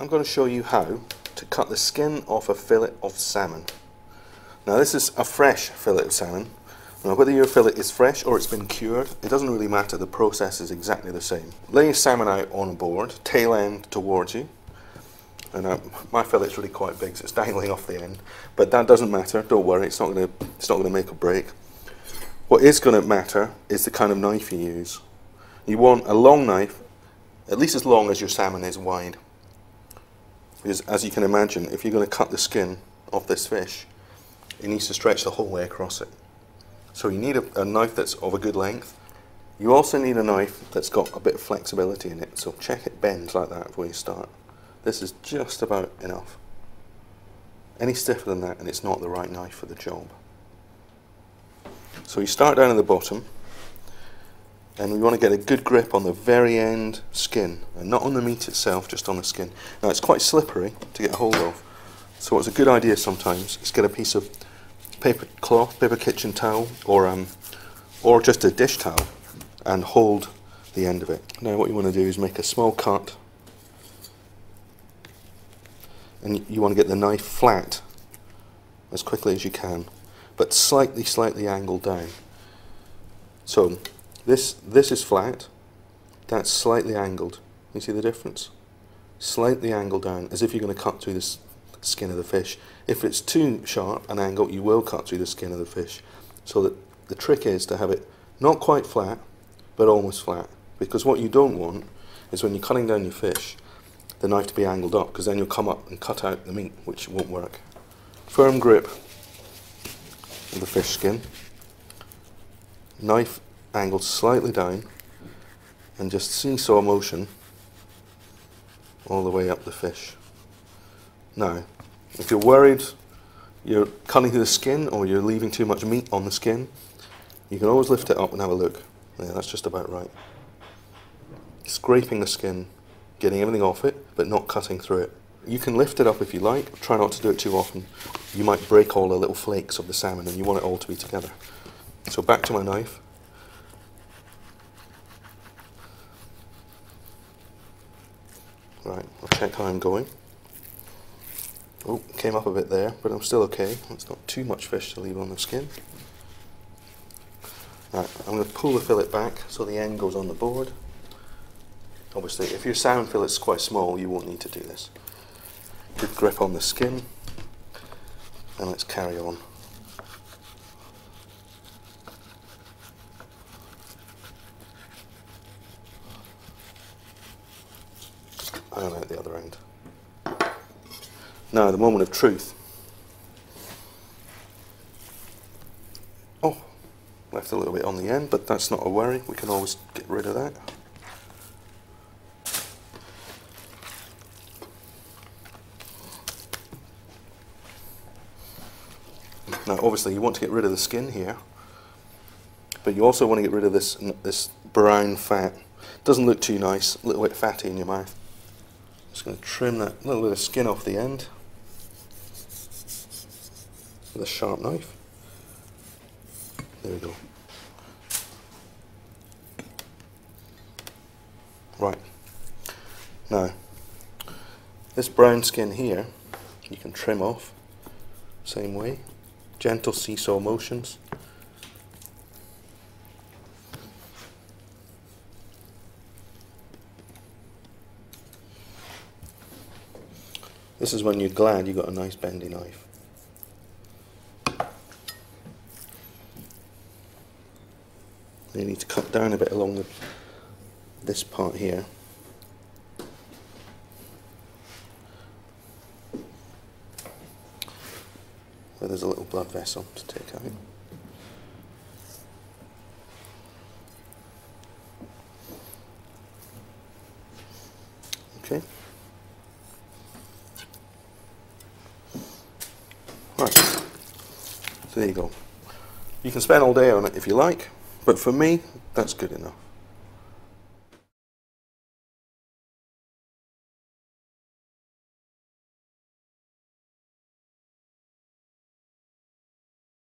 I'm going to show you how to cut the skin off a fillet of salmon. Now this is a fresh fillet of salmon. Now whether your fillet is fresh or it's been cured, it doesn't really matter, the process is exactly the same. Lay your salmon out on a board, tail end towards you, and uh, my fillet's really quite big so it's dangling off the end, but that doesn't matter, don't worry, it's not going to it's not going to make a break. What is going to matter is the kind of knife you use. You want a long knife, at least as long as your salmon is wide. Because as you can imagine, if you're going to cut the skin off this fish, it needs to stretch the whole way across it. So you need a, a knife that's of a good length. You also need a knife that's got a bit of flexibility in it, so check it bends like that before you start. This is just about enough. Any stiffer than that and it's not the right knife for the job. So you start down at the bottom and we want to get a good grip on the very end skin and not on the meat itself just on the skin. Now it's quite slippery to get hold of so what's a good idea sometimes. Is get a piece of paper cloth paper kitchen towel or um, or just a dish towel and hold the end of it. Now what you want to do is make a small cut. And you want to get the knife flat as quickly as you can but slightly slightly angled down. So this, this is flat, that's slightly angled. You see the difference? Slightly angled down, as if you're going to cut through the skin of the fish. If it's too sharp an angle, you will cut through the skin of the fish. So that the trick is to have it not quite flat, but almost flat. Because what you don't want is when you're cutting down your fish, the knife to be angled up, because then you'll come up and cut out the meat, which won't work. Firm grip of the fish skin. Knife angled slightly down and just seesaw motion all the way up the fish. Now, if you're worried you're cutting through the skin or you're leaving too much meat on the skin, you can always lift it up and have a look. Yeah, that's just about right. Scraping the skin, getting everything off it, but not cutting through it. You can lift it up if you like, try not to do it too often. You might break all the little flakes of the salmon and you want it all to be together. So back to my knife. Right, I'll check how I'm going. Oh, came up a bit there, but I'm still okay. It's not too much fish to leave on the skin. Right, I'm going to pull the fillet back so the end goes on the board. Obviously, if your salmon fillet's quite small, you won't need to do this. Good grip on the skin, and let's carry on. And out the other end. Now, the moment of truth. Oh, left a little bit on the end, but that's not a worry. We can always get rid of that. Now, obviously, you want to get rid of the skin here, but you also want to get rid of this this brown fat. Doesn't look too nice, a little bit fatty in your mouth. Just going to trim that little bit of skin off the end with a sharp knife. There we go. Right. Now, this brown skin here, you can trim off, same way. Gentle seesaw motions. This is when you're glad you got a nice bendy knife. You need to cut down a bit along the, this part here. Where there's a little blood vessel to take out. Okay. Right, so there you go. You can spend all day on it if you like, but for me, that's good enough.